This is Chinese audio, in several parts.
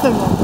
Absolument.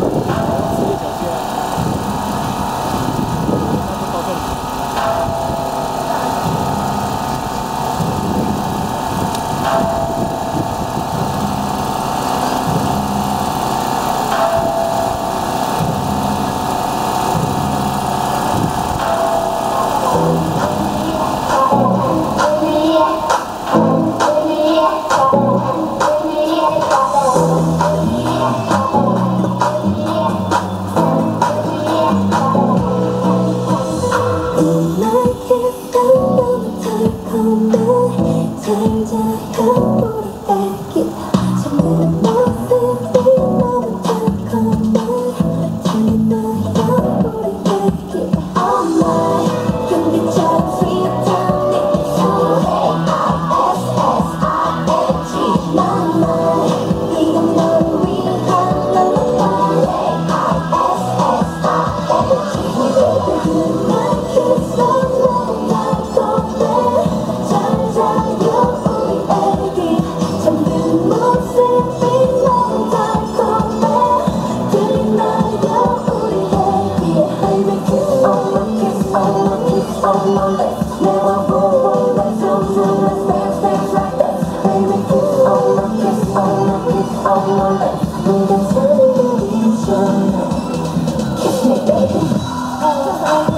어.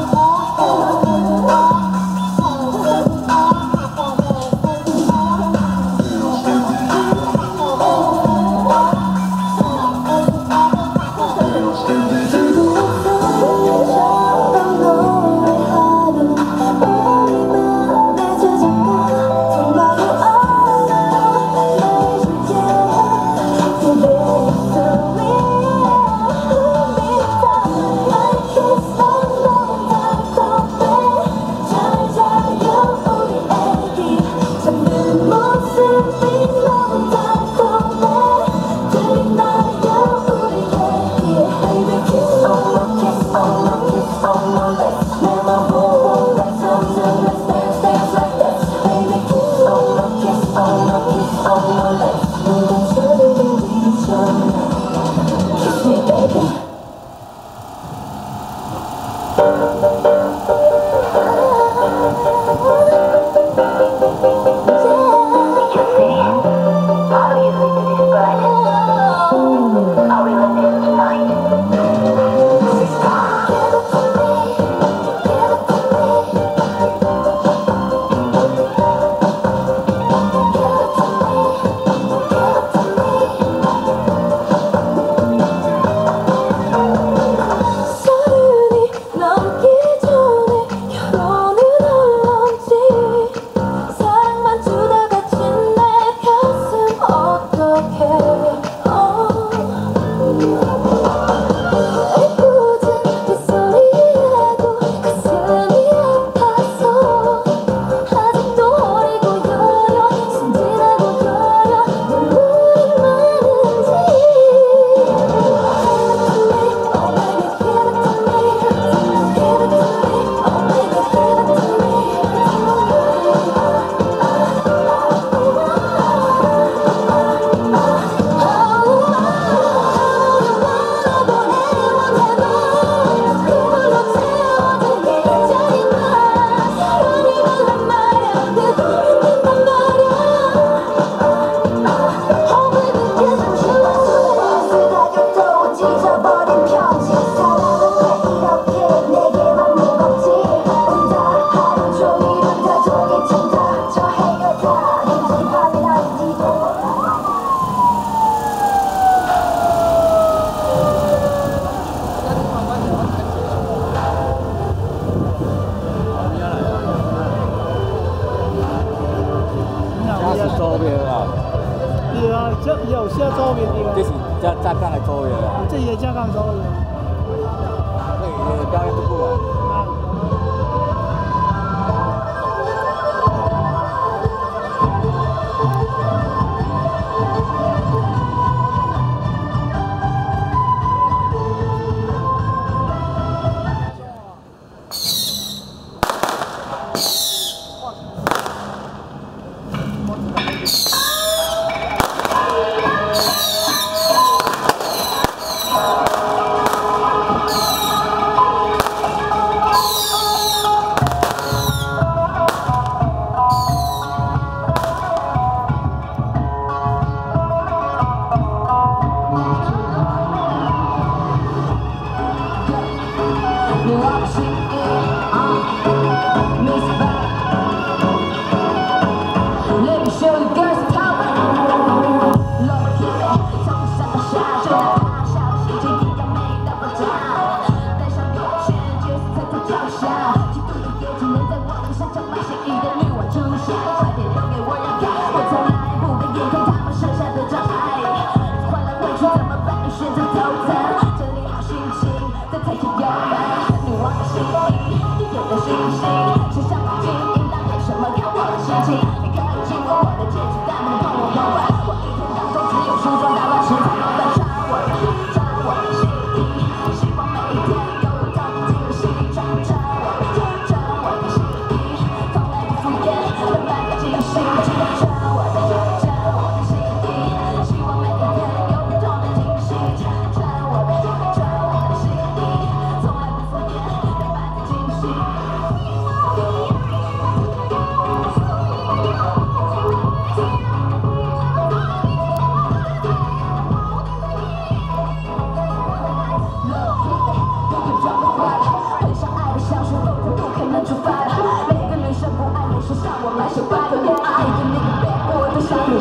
The.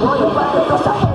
我有关的多少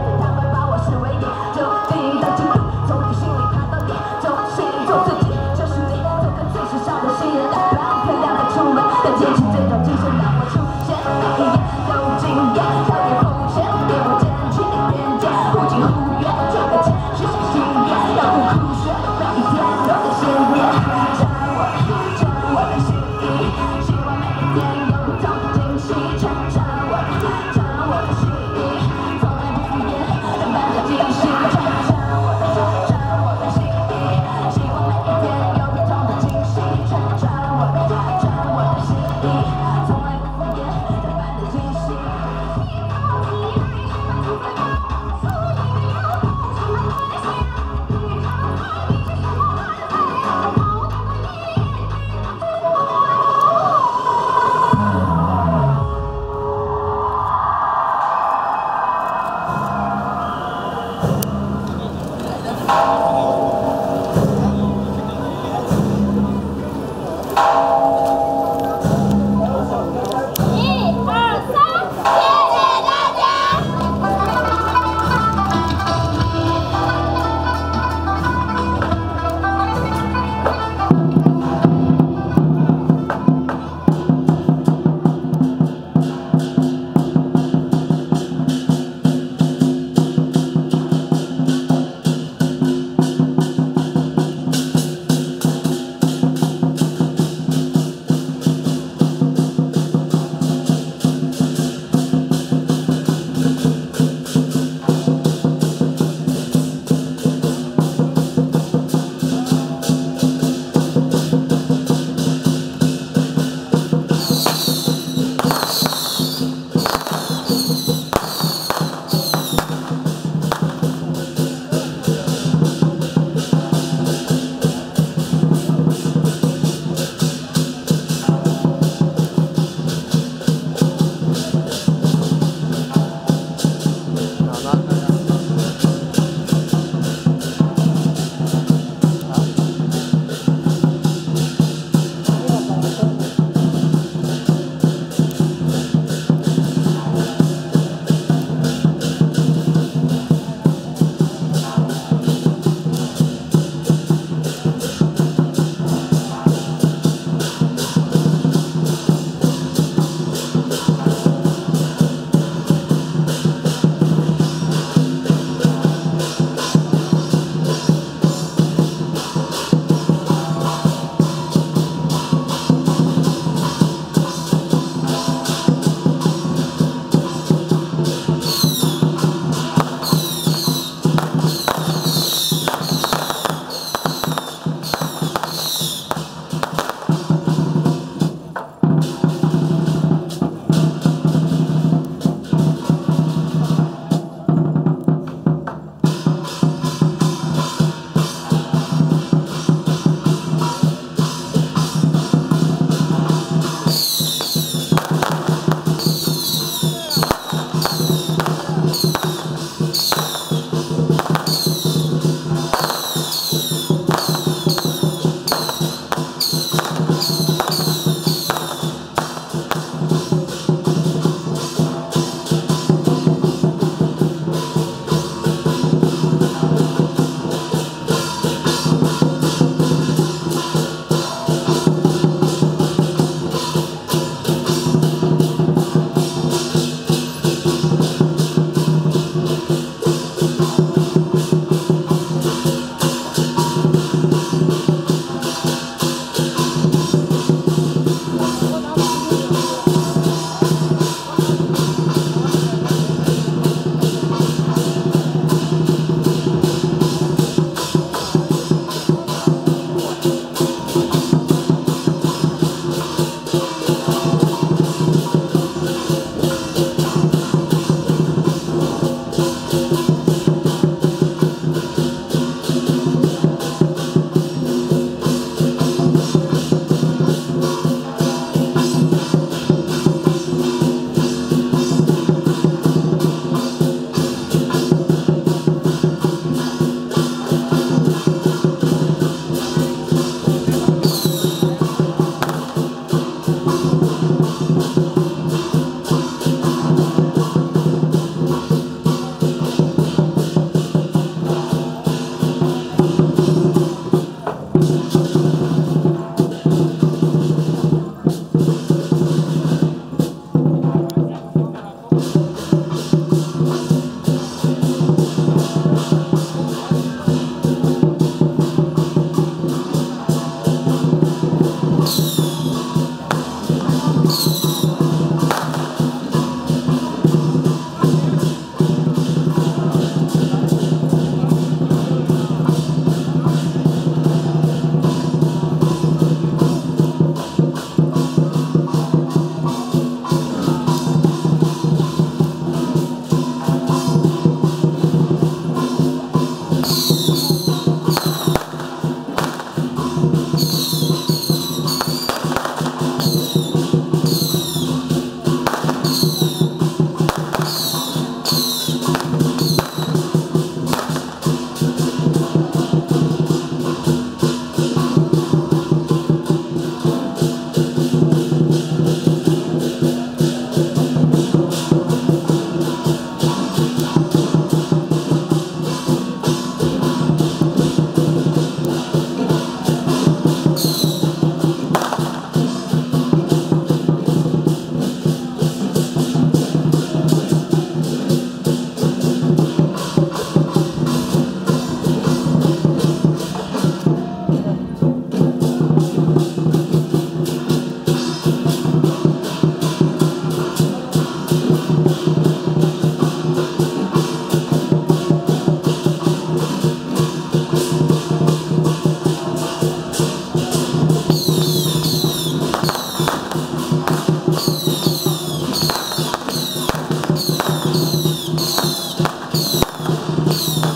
you.